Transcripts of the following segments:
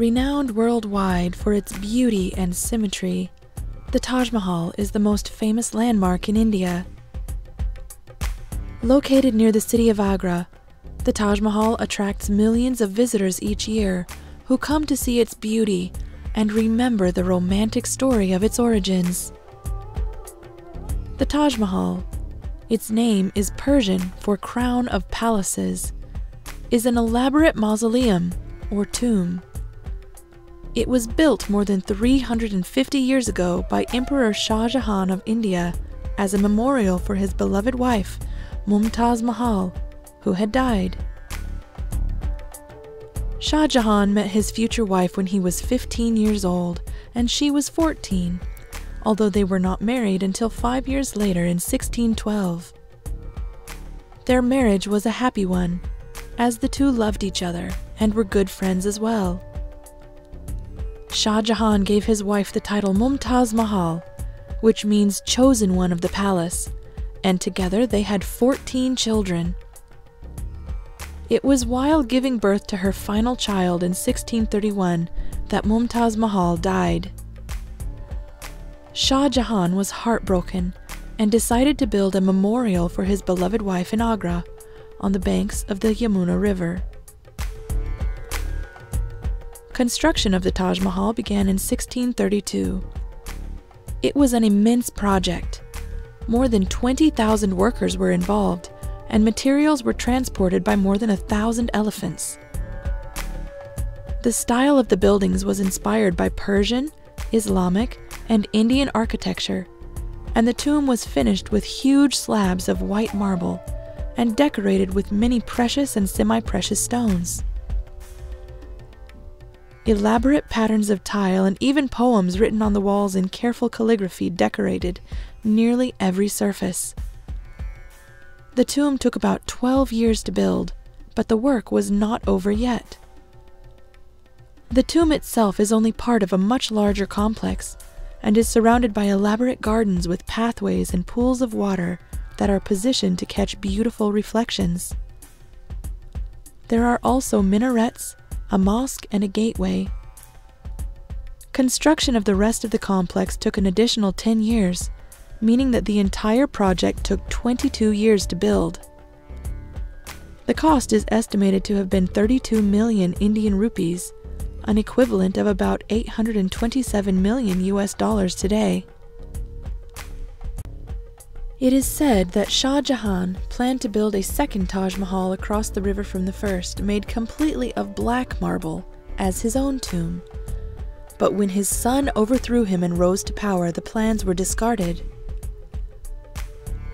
Renowned worldwide for its beauty and symmetry, the Taj Mahal is the most famous landmark in India. Located near the city of Agra, the Taj Mahal attracts millions of visitors each year who come to see its beauty and remember the romantic story of its origins. The Taj Mahal, its name is Persian for crown of palaces, is an elaborate mausoleum or tomb. It was built more than 350 years ago by Emperor Shah Jahan of India as a memorial for his beloved wife, Mumtaz Mahal, who had died. Shah Jahan met his future wife when he was 15 years old, and she was 14, although they were not married until five years later in 1612. Their marriage was a happy one, as the two loved each other and were good friends as well. Shah Jahan gave his wife the title Mumtaz Mahal, which means chosen one of the palace, and together they had 14 children. It was while giving birth to her final child in 1631 that Mumtaz Mahal died. Shah Jahan was heartbroken and decided to build a memorial for his beloved wife in Agra on the banks of the Yamuna River. Construction of the Taj Mahal began in 1632. It was an immense project. More than 20,000 workers were involved, and materials were transported by more than a thousand elephants. The style of the buildings was inspired by Persian, Islamic, and Indian architecture, and the tomb was finished with huge slabs of white marble and decorated with many precious and semi precious stones. Elaborate patterns of tile and even poems written on the walls in careful calligraphy decorated nearly every surface. The tomb took about 12 years to build, but the work was not over yet. The tomb itself is only part of a much larger complex and is surrounded by elaborate gardens with pathways and pools of water that are positioned to catch beautiful reflections. There are also minarets, a mosque, and a gateway. Construction of the rest of the complex took an additional 10 years, meaning that the entire project took 22 years to build. The cost is estimated to have been 32 million Indian rupees, an equivalent of about 827 million US dollars today. It is said that Shah Jahan planned to build a second Taj Mahal across the river from the first, made completely of black marble, as his own tomb. But when his son overthrew him and rose to power, the plans were discarded.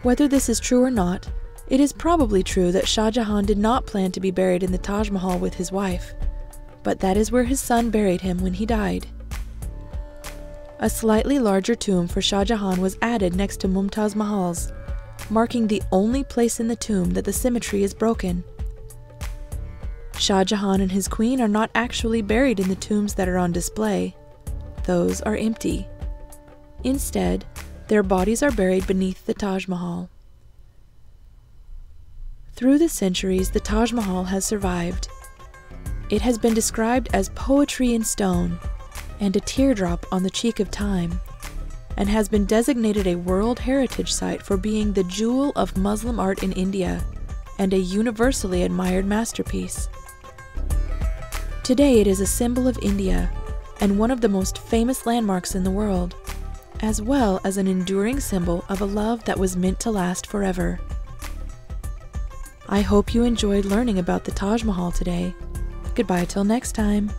Whether this is true or not, it is probably true that Shah Jahan did not plan to be buried in the Taj Mahal with his wife, but that is where his son buried him when he died. A slightly larger tomb for Shah Jahan was added next to Mumtaz Mahal's, marking the only place in the tomb that the symmetry is broken. Shah Jahan and his queen are not actually buried in the tombs that are on display. Those are empty. Instead, their bodies are buried beneath the Taj Mahal. Through the centuries, the Taj Mahal has survived. It has been described as poetry in stone and a teardrop on the cheek of time, and has been designated a World Heritage Site for being the jewel of Muslim art in India and a universally admired masterpiece. Today, it is a symbol of India and one of the most famous landmarks in the world as well as an enduring symbol of a love that was meant to last forever. I hope you enjoyed learning about the Taj Mahal today. Goodbye till next time.